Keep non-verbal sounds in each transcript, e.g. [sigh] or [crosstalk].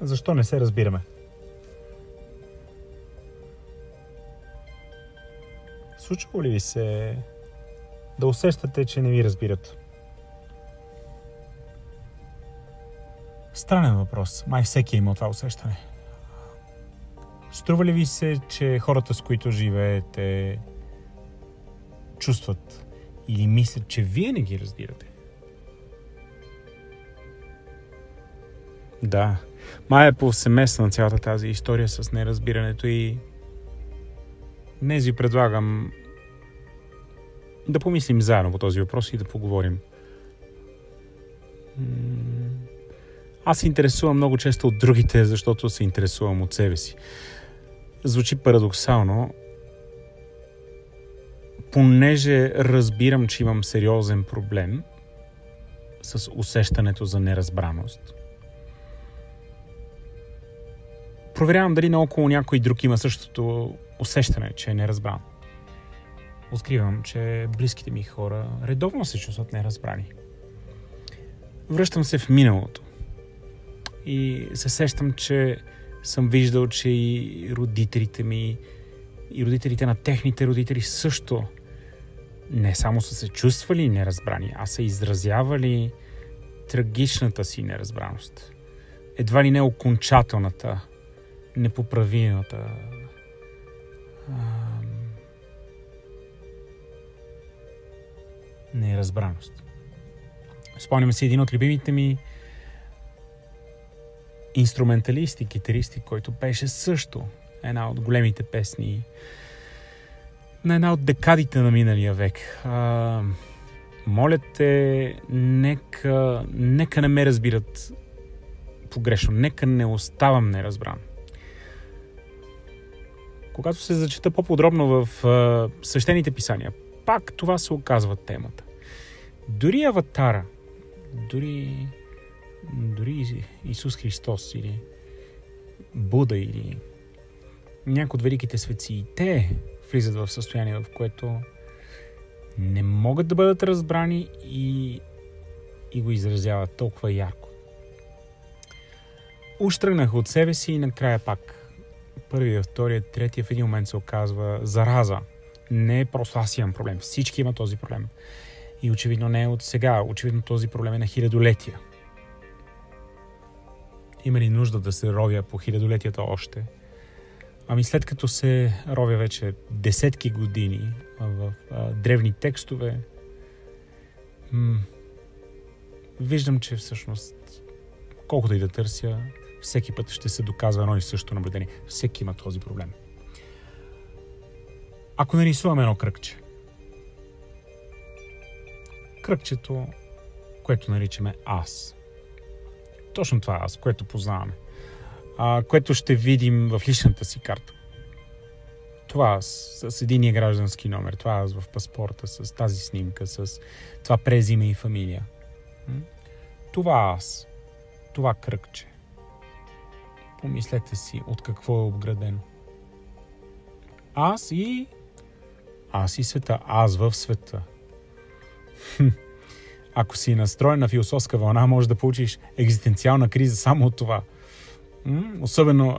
Защо не се разбираме? Случва ли ви се да усещате, че не ви разбират? Странен въпрос. Май всеки е имал това усещане. Струва ли ви се, че хората, с които живеете, чувстват или мислят, че вие не ги разбирате? Да. Май е повсеместна на цялата тази история с неразбирането и днес ви предлагам да помислим заедно по този въпрос и да поговорим. Аз се интересувам много често от другите, защото се интересувам от себе си. Звучи парадоксално, понеже разбирам, че имам сериозен проблем с усещането за неразбраност. Проверявам дали наоколо някой друг има същото усещане, че е неразбран. Откривам, че близките ми хора редовно се чувстват неразбрани. Връщам се в миналото и се сещам, че съм виждал, че и родителите ми, и родителите на техните родители също не само са се чувствали неразбрани, а са изразявали трагичната си неразбраност. Едва ли не окончателната, непоправимата неразбраност. Спомням си един от любимите ми инструменталисти, китаристи, който беше също една от големите песни на една от декадите на миналия век. А, моля те, нека, нека не ме разбират погрешно, нека не оставам неразбран. Когато се зачита по-подробно в същените писания, пак това се оказва темата. Дори аватара, дори дори Исус Христос или Буда или някои от великите светци, и те влизат в състояние, в което не могат да бъдат разбрани и, и го изразяват толкова ярко. Уж тръгнах от себе си и накрая пак първия, втория, третия в един момент се оказва зараза. Не е просто аз имам проблем. Всички имат този проблем. И очевидно не е от сега. Очевидно този проблем е на хилядолетия. Има ли нужда да се ровя по хилядолетията още? Ами след като се ровя вече десетки години в а, древни текстове, м- виждам, че всъщност колкото и да търся, всеки път ще се доказва едно и също наблюдение. Всеки има този проблем. Ако нарисуваме едно кръгче, кръгчето, което наричаме аз, точно това аз, което познаваме. А, което ще видим в личната си карта. Това аз с единия граждански номер, това аз в паспорта, с тази снимка, с това презиме и фамилия. Това аз, това кръгче. Помислете си от какво е обградено. Аз и... Аз и света. Аз в света. Ако си настроен на философска вълна, може да получиш екзистенциална криза само от това. Особено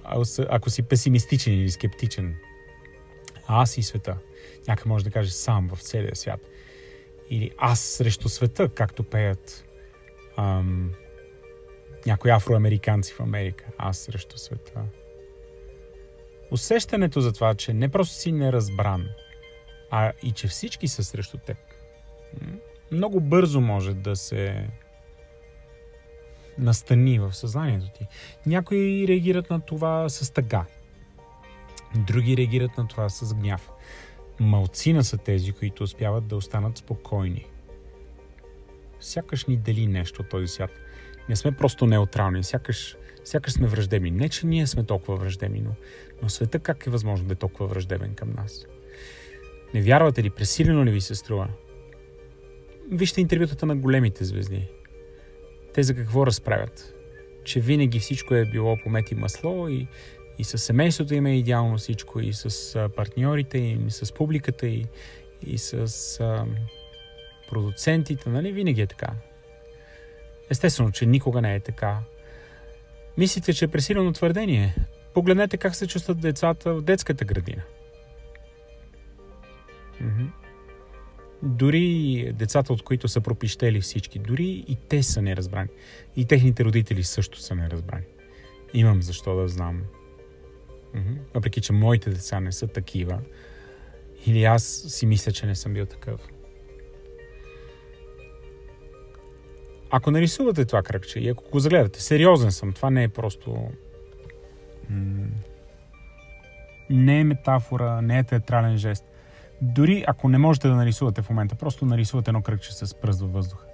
ако си песимистичен или скептичен. Аз и света. Някой може да каже сам в целия свят. Или аз срещу света, както пеят ам, някои афроамериканци в Америка. Аз срещу света. Усещането за това, че не просто си неразбран, а и че всички са срещу теб много бързо може да се настани в съзнанието ти. Някои реагират на това с тъга. Други реагират на това с гняв. Малцина са тези, които успяват да останат спокойни. Сякаш ни дели нещо този свят. Не сме просто неутрални, сякаш, сякаш сме враждебни. Не, че ние сме толкова враждебни, но, но света как е възможно да е толкова враждебен към нас? Не вярвате ли, пресилено ли ви се струва? Вижте интервютата на големите звезди. Те за какво разправят? Че винаги всичко е било по мет и масло и, и с семейството им е идеално всичко, и с партньорите им, и с публиката, и, и с а, продуцентите, нали? Винаги е така. Естествено, че никога не е така. Мислите, че е пресилено твърдение? Погледнете как се чувстват децата в детската градина. Дори децата, от които са пропищели всички, дори и те са неразбрани. И техните родители също са неразбрани. Имам защо да знам. Въпреки, че моите деца не са такива. Или аз си мисля, че не съм бил такъв. Ако нарисувате това кръгче и ако го загледате, сериозен съм, това не е просто... не е метафора, не е театрален жест. Дори ако не можете да нарисувате в момента, просто нарисувате едно кръгче с пръст във въздуха.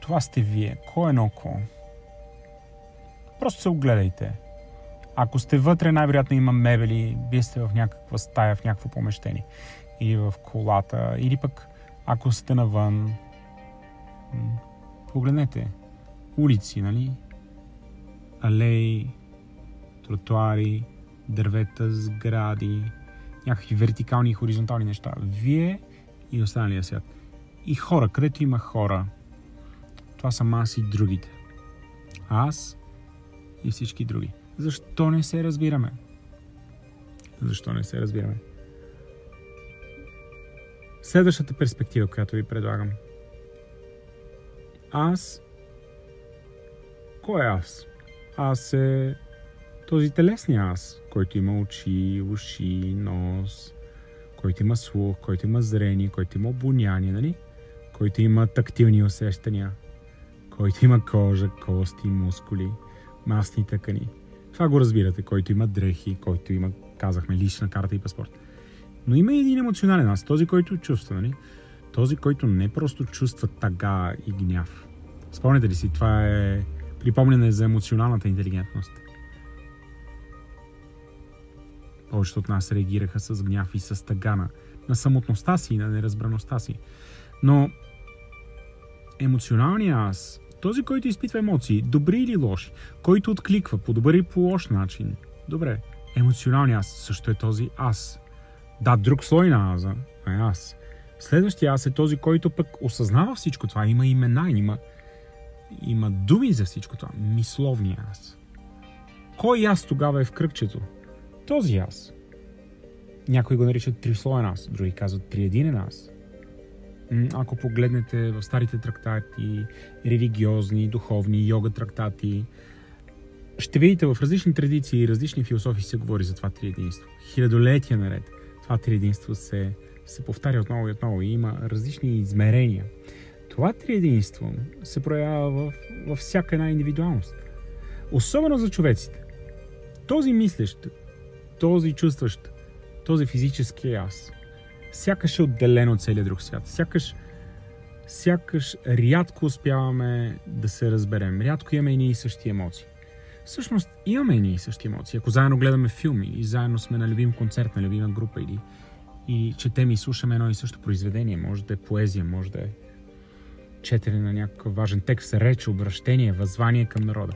Това сте вие. Кой е едно око? Просто се огледайте. Ако сте вътре, най-вероятно има мебели, вие сте в някаква стая, в някакво помещение. Или в колата, или пък ако сте навън. Погледнете. Улици, нали? Алеи, тротуари, дървета, сгради, някакви вертикални и хоризонтални неща. Вие и останалия свят. И хора, където има хора, това са аз и другите. Аз и всички други. Защо не се разбираме? Защо не се разбираме? Следващата перспектива, която ви предлагам. Аз. Кой е аз? Аз е този телесния аз, който има очи, уши, нос, който има слух, който има зрение, който има обоняние, нали? Който има тактилни усещания, който има кожа, кости, мускули, масни тъкани. Това го разбирате, който има дрехи, който има, казахме, лична карта и паспорт. Но има и един емоционален аз, този, който чувства, нали? Този, който не просто чувства тага и гняв. Спомняте ли си, това е припомняне за емоционалната интелигентност. Повечето от нас реагираха с гняв и с тъгана на самотността си и на неразбраността си. Но емоционалният аз, този, който изпитва емоции, добри или лоши, който откликва по добър и по лош начин, добре, емоционалният аз също е този аз. Да, друг слой на аза е аз. Следващия аз е този, който пък осъзнава всичко това, има имена, има, има думи за всичко това. Мисловния аз. Кой аз тогава е в кръгчето? този аз. Някои го наричат трислоен аз, други казват триединен аз. Ако погледнете в старите трактати, религиозни, духовни, йога трактати, ще видите в различни традиции и различни философии се говори за това триединство. Хилядолетия наред това триединство се, се повтаря отново и отново и има различни измерения. Това триединство се проявява в, във всяка една индивидуалност. Особено за човеците. Този мислещ, този чувстващ, този физически аз, сякаш е отделен от целия друг свят. Сякаш, сякаш рядко успяваме да се разберем. Рядко имаме и ние и същи емоции. Всъщност имаме и ние и същи емоции. Ако заедно гледаме филми и заедно сме на любим концерт, на любима група или, и четем и слушаме едно и също произведение, може да е поезия, може да е четене на някакъв важен текст, реч, обращение, възвание към народа.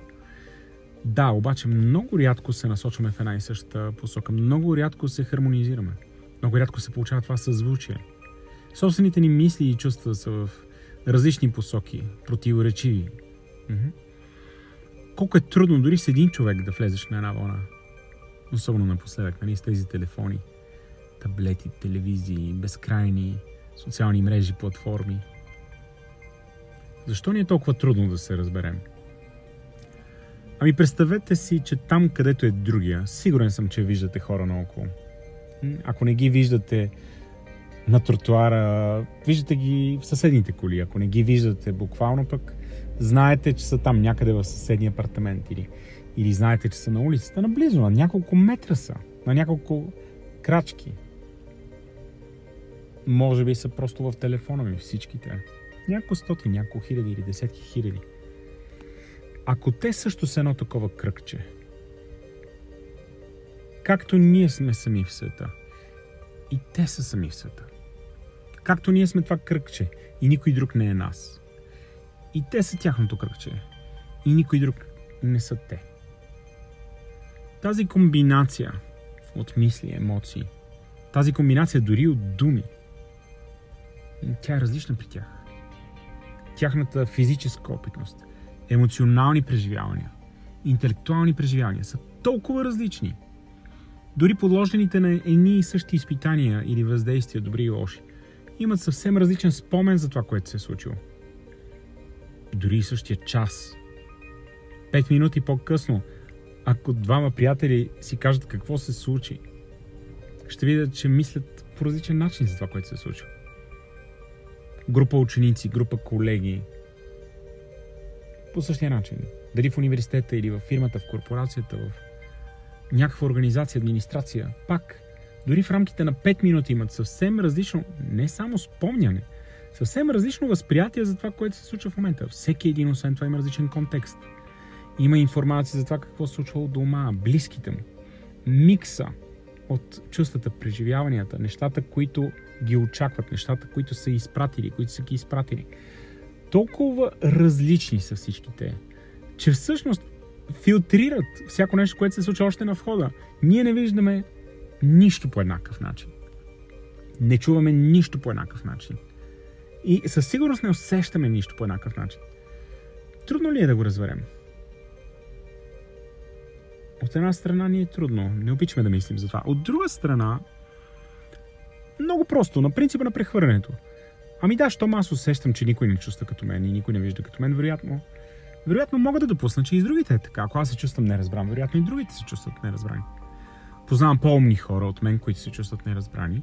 Да, обаче много рядко се насочваме в една и съща посока. Много рядко се хармонизираме. Много рядко се получава това съзвучие. Собствените ни мисли и чувства са в различни посоки, противоречиви. Колко е трудно дори с един човек да влезеш на една вълна. Особено напоследък, нали, с тези телефони, таблети, телевизии, безкрайни социални мрежи, платформи. Защо ни е толкова трудно да се разберем? Ами представете си, че там, където е другия, сигурен съм, че виждате хора наоколо. Ако не ги виждате на тротуара, виждате ги в съседните коли. Ако не ги виждате буквално пък, знаете, че са там някъде в съседния апартамент или, или знаете, че са на улицата, наблизо, на няколко метра са, на няколко крачки. Може би са просто в телефона ми всичките. Няколко стоти, няколко хиляди или десетки хиляди. Ако те също са едно такова кръгче, както ние сме сами в света, и те са сами в света. Както ние сме това кръгче и никой друг не е нас. И те са тяхното кръгче и никой друг не са те. Тази комбинация от мисли, емоции, тази комбинация дори от думи, тя е различна при тях. Тяхната физическа опитност, емоционални преживявания интелектуални преживявания са толкова различни. Дори подложените на едни и същи изпитания или въздействия, добри и лоши, имат съвсем различен спомен за това, което се е случило. Дори и същия час. Пет минути по-късно, ако двама приятели си кажат какво се случи, ще видят, че мислят по различен начин за това, което се е случило. Група ученици, група колеги. По същия начин. Дали в университета или в фирмата, в корпорацията, в някаква организация, администрация, пак, дори в рамките на 5 минути имат съвсем различно, не само спомняне, съвсем различно възприятие за това, което се случва в момента. Всеки един, освен това, има различен контекст. Има информация за това какво се случва от дома, близките му. Микса от чувствата, преживяванията, нещата, които ги очакват, нещата, които са изпратили, които са ги изпратили. Толкова различни са всички те, че всъщност филтрират всяко нещо, което се случва още на входа. Ние не виждаме нищо по еднакъв начин. Не чуваме нищо по еднакъв начин. И със сигурност не усещаме нищо по еднакъв начин. Трудно ли е да го разберем? От една страна ни е трудно. Не обичаме да мислим за това. От друга страна, много просто, на принципа на прехвърлянето. Ами да, щом аз усещам, че никой не чувства като мен и никой не вижда като мен, вероятно, вероятно мога да допусна, че и с другите е така. Ако аз се чувствам неразбран, вероятно и другите се чувстват неразбрани. Познавам по-умни хора от мен, които се чувстват неразбрани.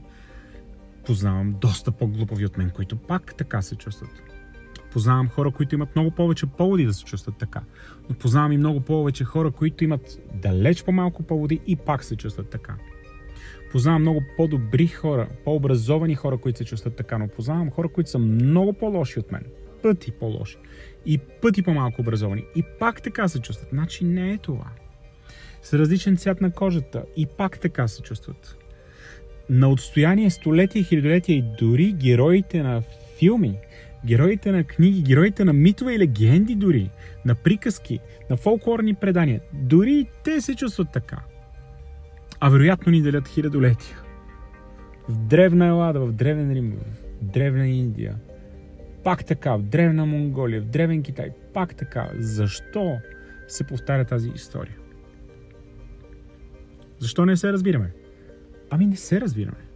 Познавам доста по-глупови от мен, които пак така се чувстват. Познавам хора, които имат много повече поводи да се чувстват така. Но познавам и много повече хора, които имат далеч по-малко поводи и пак се чувстват така. Познавам много по-добри хора, по-образовани хора, които се чувстват така, но познавам хора, които са много по-лоши от мен. Пъти по-лоши. И пъти по-малко образовани. И пак така се чувстват. Значи не е това. С различен цвят на кожата. И пак така се чувстват. На отстояние столетия и хилядолетия и дори героите на филми, героите на книги, героите на митове и легенди дори, на приказки, на фолклорни предания, дори те се чувстват така а вероятно ни делят хилядолетия. В древна Елада, в древен Рим, в древна Индия, пак така, в древна Монголия, в древен Китай, пак така. Защо се повтаря тази история? Защо не се разбираме? Ами не се разбираме.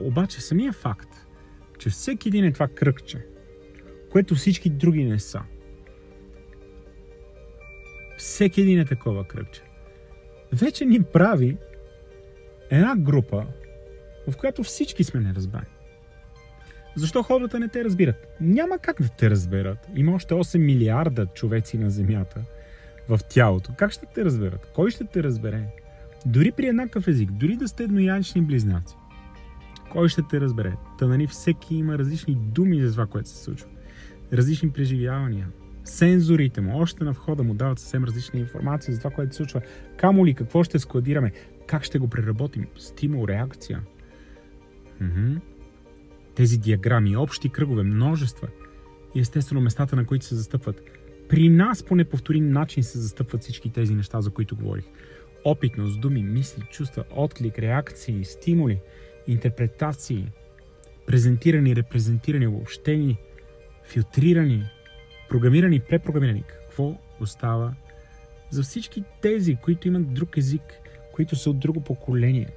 Обаче самия факт, че всеки един е това кръгче, което всички други не са. Всеки един е такова кръгче вече ни прави една група, в която всички сме неразбрани. Защо хората не те разбират? Няма как да те разберат. Има още 8 милиарда човеци на Земята в тялото. Как ще те разберат? Кой ще те разбере? Дори при еднакъв език, дори да сте едноянични близнаци. Кой ще те разбере? Та нали всеки има различни думи за това, което се случва. Различни преживявания, сензорите му, още на входа му дават съвсем различна информация за това, което се случва. Камо ли, какво ще складираме, как ще го преработим, стимул, реакция. Мхм. Тези диаграми, общи кръгове, множества и естествено местата, на които се застъпват. При нас по неповторим начин се застъпват всички тези неща, за които говорих. Опитност, думи, мисли, чувства, отклик, реакции, стимули, интерпретации, презентирани, репрезентирани, обобщени, филтрирани, програмирани, препрограмирани. Какво остава за всички тези, които имат друг език, които са от друго поколение,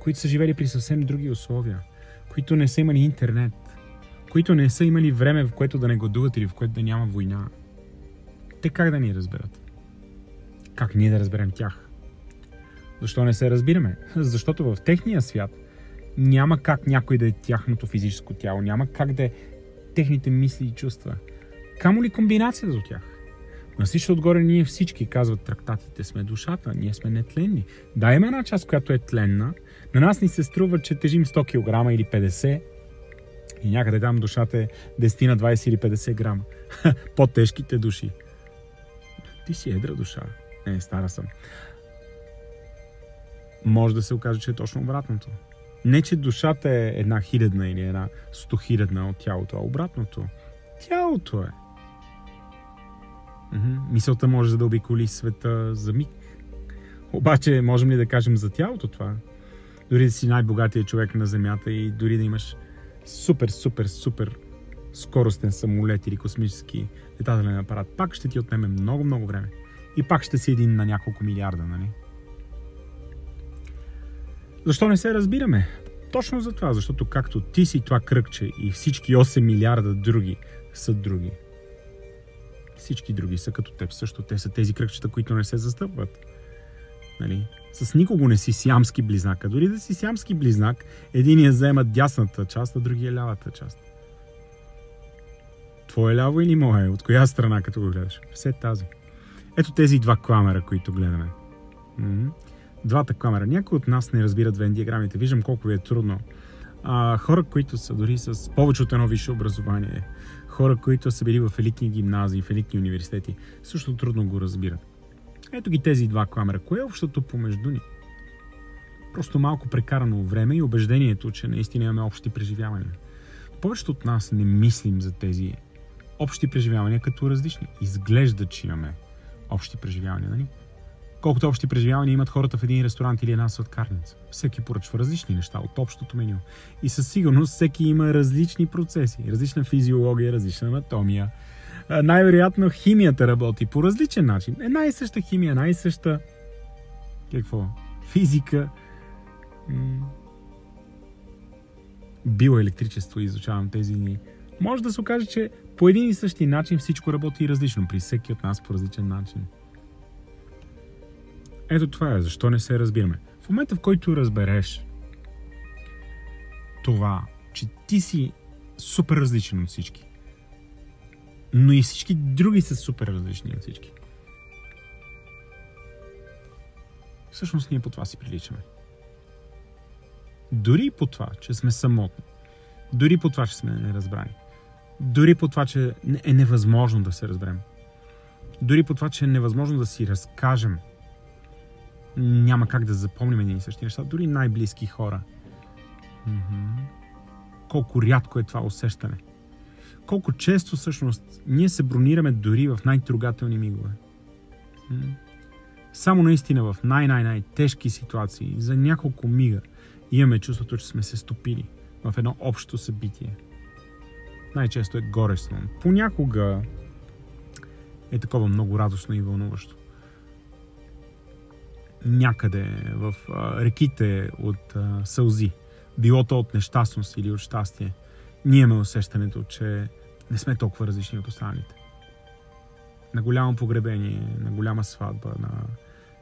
които са живели при съвсем други условия, които не са имали интернет, които не са имали време, в което да не годуват или в което да няма война. Те как да ни разберат? Как ние да разберем тях? Защо не се разбираме? [laughs] Защото в техния свят няма как някой да е тяхното физическо тяло, няма как да е техните мисли и чувства. Камо ли комбинацията от тях? На всичко отгоре ние всички, казват трактатите, сме душата, ние сме нетленни. Да, има една част, която е тленна. На нас ни се струва, че тежим 100 кг или 50 и някъде там душата е 10 на 20 или 50 грама. [laughs] По-тежките души. Ти си едра душа. Не, стара съм. Може да се окаже, че е точно обратното. Не, че душата е една хилядна или една стохилядна от тялото, а обратното. Тялото е. Мисълта може да обиколи света за миг. Обаче, можем ли да кажем за тялото това? Дори да си най-богатия човек на Земята и дори да имаш супер, супер, супер скоростен самолет или космически летателен апарат, пак ще ти отнеме много-много време. И пак ще си един на няколко милиарда, нали? Защо не се разбираме? Точно за това, защото както ти си това кръгче и всички 8 милиарда други са други. Всички други са като теб също. Те са тези кръгчета, които не се застъпват. Нали? С никого не си сиамски близнак. А дори да си сиамски близнак, единия взема дясната част, а другия лявата част. Твое ляво или мое? От коя страна, като го гледаш? Все тази. Ето тези два кламера, които гледаме. М-м. Двата кламера. Някои от нас не разбират вен диаграмите. Виждам колко ви е трудно. А, хора, които са дори с повече от едно висше образование, хора, които са били в елитни гимназии, в елитни университети, също трудно го разбират. Ето ги тези два кламера. Кое е общото помежду ни? Просто малко прекарано време и убеждението, че наистина имаме общи преживявания. Повечето от нас не мислим за тези общи преживявания като различни. Изглежда, че имаме общи преживявания, нали? Колкото общи преживявания имат хората в един ресторант или една сладкарница. Всеки поръчва различни неща от общото меню. И със сигурност всеки има различни процеси, различна физиология, различна анатомия. Най-вероятно химията работи по различен начин. Една и съща химия, една и съща какво? Физика. Биоелектричество изучавам тези дни. Може да се окаже, че по един и същи начин всичко работи различно при всеки от нас по различен начин. Ето това е, защо не се разбираме. В момента, в който разбереш това, че ти си супер различен от всички, но и всички други са супер различни от всички. Всъщност ние по това си приличаме. Дори по това, че сме самотни, дори по това, че сме неразбрани, дори по това, че е невъзможно да се разберем, дори по това, че е невъзможно да си разкажем – няма как да запомним едни и същи неща, дори най-близки хора. Mm-hmm. Колко рядко е това усещане. Колко често всъщност ние се бронираме дори в най-трогателни мигове. Mm-hmm. Само наистина в най-най-най-тежки ситуации, за няколко мига, имаме чувството, че сме се стопили в едно общо събитие. Най-често е горесно. Понякога е такова много радостно и вълнуващо някъде в реките от сълзи, било то от нещастност или от щастие, ние имаме усещането, че не сме толкова различни от останалите. На голямо погребение, на голяма сватба, на,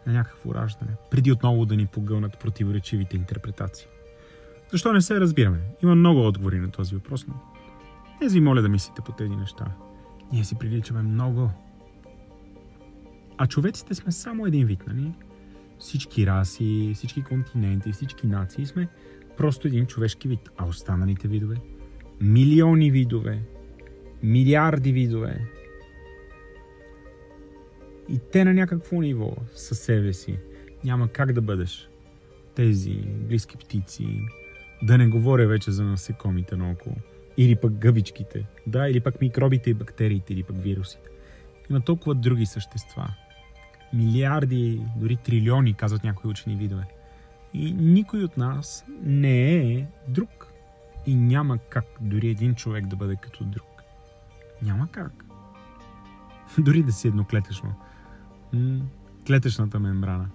на някакво раждане, преди отново да ни погълнат противоречивите интерпретации. Защо не се разбираме? Има много отговори на този въпрос, но не ви моля да мислите по тези неща. Ние си приличаме много. А човеците сме само един вид, нали? Всички раси, всички континенти, всички нации сме просто един човешки вид. А останалите видове? Милиони видове, милиарди видове. И те на някакво ниво със себе си няма как да бъдеш тези близки птици, да не говоря вече за насекомите наоколо. Или пък гъбичките. Да, или пък микробите и бактериите, или пък вирусите. Има толкова други същества – милиарди, дори трилиони, казват някои учени видове. И никой от нас не е друг. И няма как дори един човек да бъде като друг. Няма как. [laughs] Дори да си едноклетъчно. Клетъчната мембрана.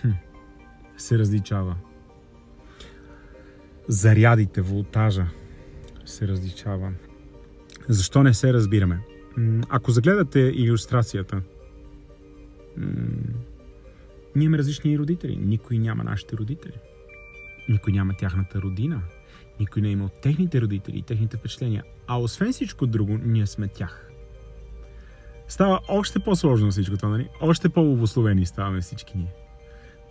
Хм. Се различава. Зарядите, волтажа се различава. Защо не се разбираме? Ако загледате иллюстрацията, ние имаме различни родители. Никой няма нашите родители. Никой няма тяхната родина. Никой не е имал техните родители и техните впечатления. А освен всичко друго, ние сме тях. Става още по-сложно всичко това, нали? Още по-обословени ставаме всички ние.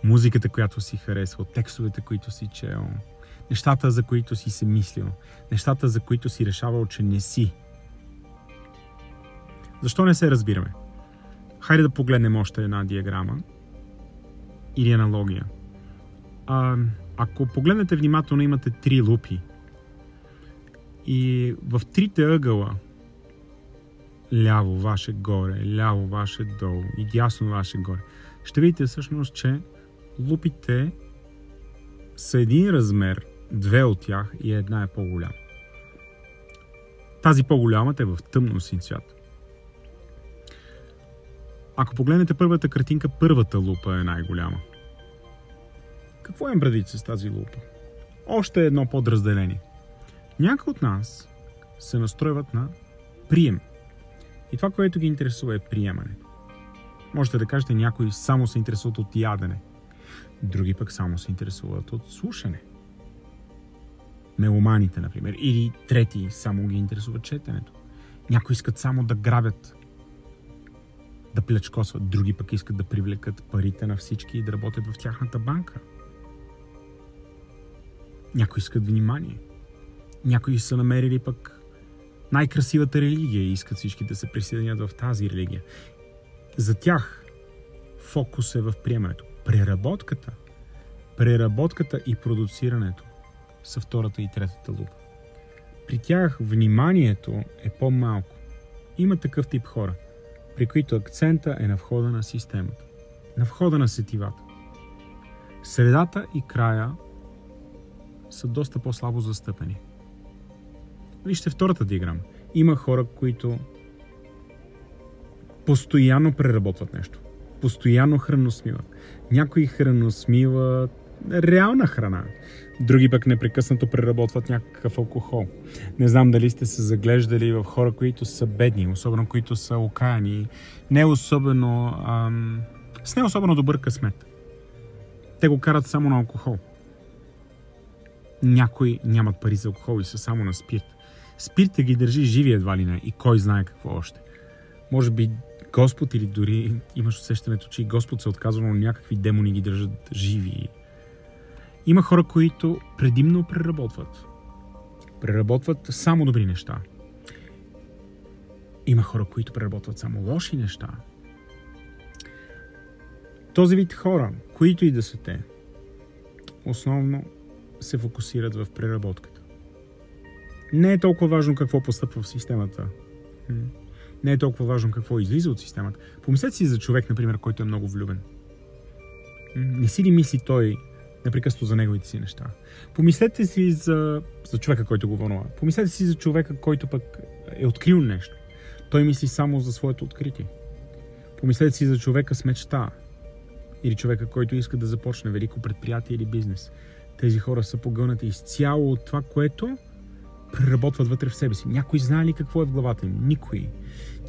Музиката, която си харесва, текстовете, които си чел, нещата, за които си се мислил, нещата, за които си решавал, че не си. Защо не се разбираме? Хайде да погледнем още една диаграма или аналогия. А, ако погледнете внимателно, имате три лупи. И в трите ъгъла, ляво ваше горе, ляво ваше долу и дясно ваше горе, ще видите всъщност, че лупите са един размер, две от тях и една е по-голяма. Тази по-голямата е в тъмно си цвят. Ако погледнете първата картинка, първата лупа е най-голяма. Какво е предвид с тази лупа? Още едно подразделение. Някои от нас се настройват на прием. И това, което ги интересува е приемане. Можете да кажете, някои само се интересуват от ядене. Други пък само се интересуват от слушане. Меломаните, например. Или трети само ги интересува четенето. Някои искат само да грабят, да плечкосват. Други пък искат да привлекат парите на всички и да работят в тяхната банка. Някои искат внимание. Някои са намерили пък най-красивата религия и искат всички да се присъединят в тази религия. За тях фокус е в приемането. Преработката, преработката и продуцирането са втората и третата лупа. При тях вниманието е по-малко. Има такъв тип хора, при които акцента е на входа на системата, на входа на сетивата. Средата и края са доста по-слабо застъпени. Вижте втората диаграма. Има хора, които постоянно преработват нещо. Постоянно храносмиват. Някои храносмиват реална храна. Други пък непрекъснато преработват някакъв алкохол. Не знам дали сте се заглеждали в хора, които са бедни, особено които са окаяни, не особено, ам, с не особено добър късмет. Те го карат само на алкохол. Някои нямат пари за алкохол и са само на спирт. Спирта ги държи живи едва ли не и кой знае какво още. Може би Господ или дори имаш усещането, че и Господ се отказва, но някакви демони ги държат живи. Има хора, които предимно преработват. Преработват само добри неща. Има хора, които преработват само лоши неща. Този вид хора, които и да са те, основно се фокусират в преработката. Не е толкова важно какво постъпва в системата. Не е толкова важно какво излиза от системата. Помислете си за човек, например, който е много влюбен. Не си ли мисли той непрекъснато за неговите си неща? Помислете си за, за човека, който го вълнува. Помислете си за човека, който пък е открил нещо. Той мисли само за своето откритие. Помислете си за човека с мечта. Или човека, който иска да започне велико предприятие или бизнес. Тези хора са погълнати изцяло от това, което преработват вътре в себе си. Някой знае ли какво е в главата им? Никой.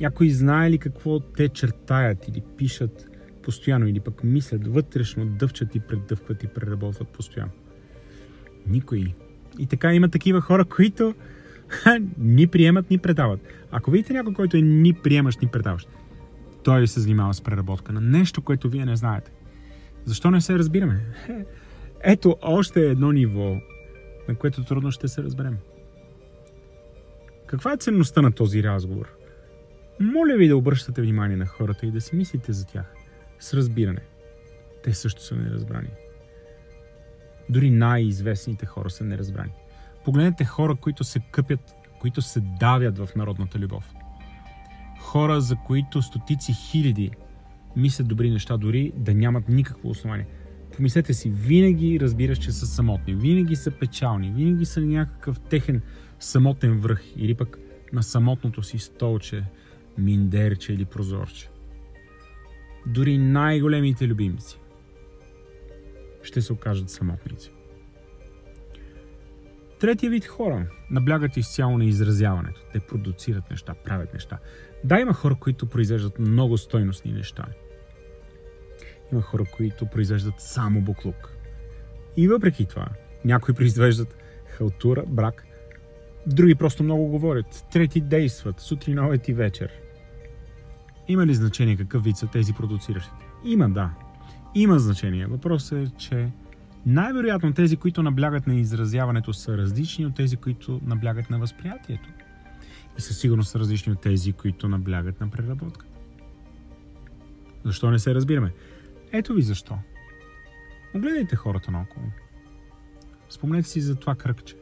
Някой знае ли какво те чертаят или пишат постоянно или пък мислят вътрешно, дъвчат и преддъвкват и преработват постоянно? Никой. И така има такива хора, които [laughs] ни приемат, ни предават. Ако видите някой, който е ни приемаш, ни предаваш, той се занимава с преработка на нещо, което вие не знаете. Защо не се разбираме? [laughs] Ето още едно ниво, на което трудно ще се разберем. Каква е ценността на този разговор? Моля ви да обръщате внимание на хората и да си мислите за тях с разбиране. Те също са неразбрани. Дори най-известните хора са неразбрани. Погледнете хора, които се къпят, които се давят в народната любов. Хора, за които стотици хиляди мислят добри неща, дори да нямат никакво основание. Помислете си, винаги разбираш, че са самотни, винаги са печални, винаги са някакъв техен самотен връх или пък на самотното си столче, миндерче или прозорче. Дори най-големите любимци ще се окажат самотници. Третия вид хора наблягат изцяло на изразяването. Те продуцират неща, правят неща. Да, има хора, които произвеждат много стойностни неща. Има хора, които произвеждат само буклук. И въпреки това, някои произвеждат халтура, брак, Други просто много говорят. Трети действат. Сутрин, обед и вечер. Има ли значение какъв вид са тези продуциращите? Има, да. Има значение. Въпросът е, че най-вероятно тези, които наблягат на изразяването, са различни от тези, които наблягат на възприятието. И със сигурност са различни от тези, които наблягат на преработка. Защо не се разбираме? Ето ви защо. Огледайте хората наоколо. Спомнете си за това кръгче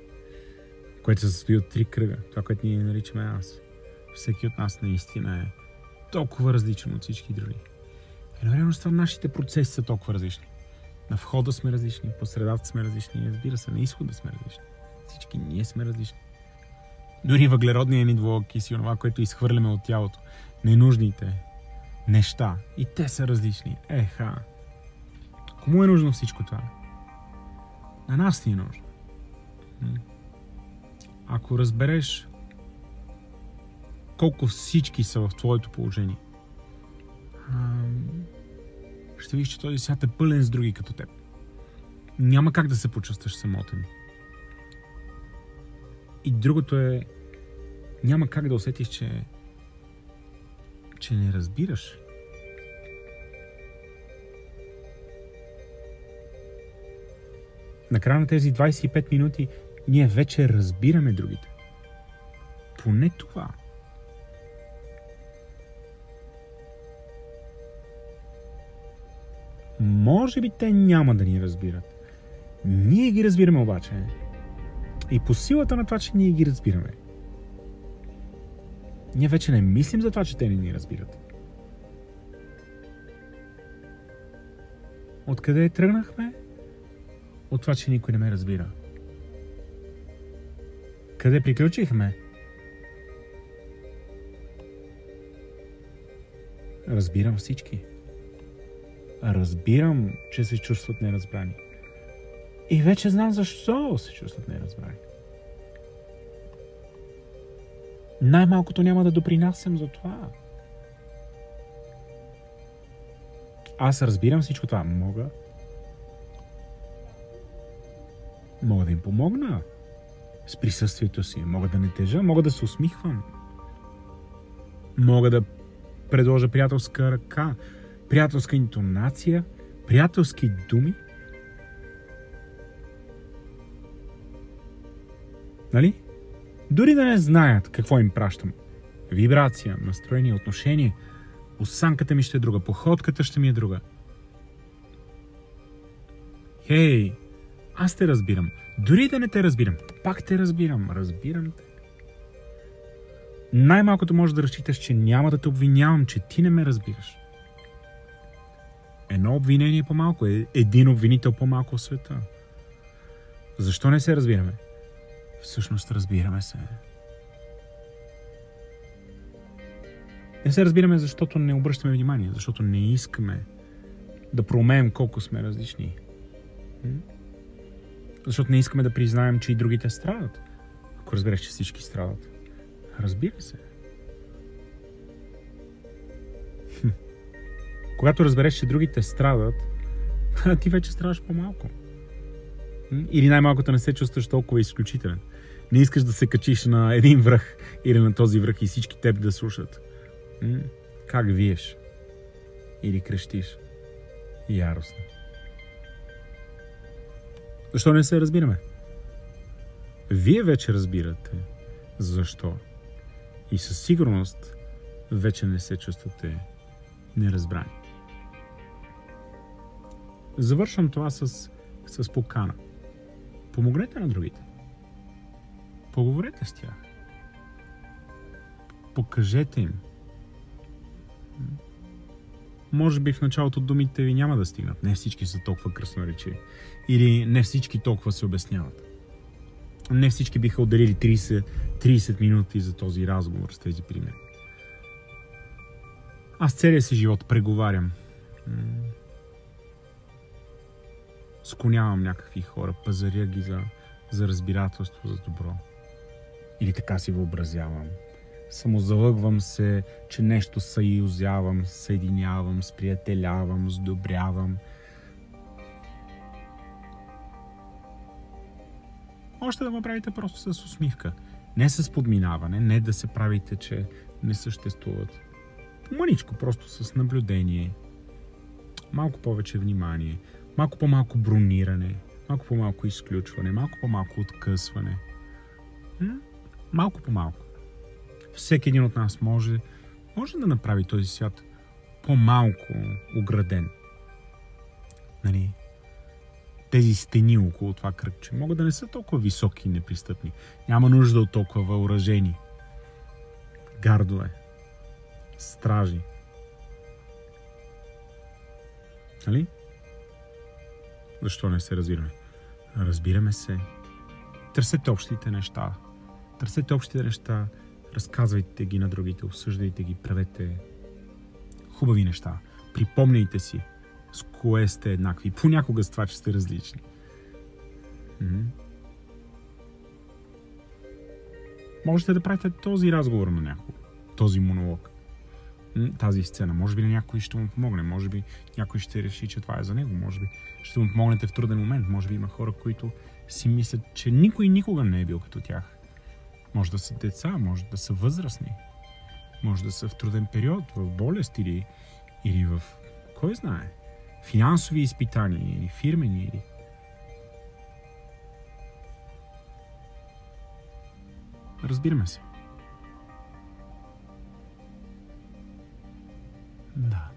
което се състои от три кръга, това, което ние наричаме аз. Всеки от нас наистина е толкова различен от всички други. Едновременно с това нашите процеси са толкова различни. На входа сме различни, по средата сме различни, разбира се, на изхода сме различни. Всички ние сме различни. Дори въглеродния ни двуокис и това, което изхвърляме от тялото. Ненужните неща. И те са различни. Еха. Кому е нужно всичко това? На нас ни е нужно. Ако разбереш колко всички са в твоето положение, ще видиш, че този свят е пълен с други като теб. Няма как да се почувстваш самотен. И другото е, няма как да усетиш, че, че не разбираш. Накрая на тези 25 минути ние вече разбираме другите. Поне това. Може би те няма да ни разбират. Ние ги разбираме обаче. И по силата на това, че ние ги разбираме, ние вече не мислим за това, че те не ни разбират. Откъде тръгнахме? От това, че никой не ме разбира. Къде приключихме? Разбирам всички. Разбирам, че се чувстват неразбрани. И вече знам защо се чувстват неразбрани. Най-малкото няма да допринасям за това. Аз разбирам всичко това. Мога. Мога да им помогна с присъствието си. Мога да не тежа, мога да се усмихвам. Мога да предложа приятелска ръка, приятелска интонация, приятелски думи. Нали? Дори да не знаят какво им пращам. Вибрация, настроение, отношение. Осанката ми ще е друга, походката ще ми е друга. Хей, аз те разбирам. Дори да не те разбирам, пак те разбирам. Разбирам те. Най-малкото можеш да разчиташ, че няма да те обвинявам, че ти не ме разбираш. Едно обвинение по-малко е един обвинител по-малко в света. Защо не се разбираме? Всъщност разбираме се. Не се разбираме, защото не обръщаме внимание, защото не искаме да проумеем колко сме различни. Защото не искаме да признаем, че и другите страдат. Ако разбереш, че всички страдат. Разбира се. Когато разбереш, че другите страдат, [laughs] ти вече страдаш по-малко. Или най-малкото не се чувстваш толкова изключителен. Не искаш да се качиш на един връх или на този връх и всички теб да слушат. Как виеш? Или крещиш? Яростно. Защо не се разбираме? Вие вече разбирате защо. И със сигурност вече не се чувствате неразбрани. Завършвам това с, с покана. Помогнете на другите. Поговорете с тях. Покажете им. Може би в началото думите ви няма да стигнат. Не всички са толкова красноречиви. Или не всички толкова се обясняват. Не всички биха отделили 30, 30 минути за този разговор с тези примери. Аз целия си живот преговарям. Склонявам някакви хора, пазаря ги за, за разбирателство, за добро. Или така си въобразявам. Самозалъгвам се, че нещо съюзявам, съединявам, сприятелявам, сдобрявам. Още да го правите просто с усмивка. Не с подминаване, не да се правите, че не съществуват. Мъничко, просто с наблюдение. Малко повече внимание, малко по-малко брониране, малко по-малко изключване, малко по-малко откъсване. Малко по малко. Всеки един от нас може, може да направи този свят по-малко ограден. Нали? Тези стени около това кръгче могат да не са толкова високи и непристъпни. Няма нужда от толкова въоръжени. Гардове. Стражи. Нали? Защо не се разбираме? Разбираме се. Търсете общите неща. Търсете общите неща, разказвайте ги на другите, обсъждайте ги, правете хубави неща. Припомняйте си с кое сте еднакви. Понякога с това, че сте различни. М-м. Можете да правите този разговор на някого, този монолог, тази сцена. Може би на някой ще му помогне, може би някой ще реши, че това е за него, може би ще му помогнете в труден момент, може би има хора, които си мислят, че никой никога не е бил като тях. Може да са деца, може да са възрастни, може да са в труден период, в болест или, или в, кой знае, финансови изпитания или фирмени или Разбираме се. Да.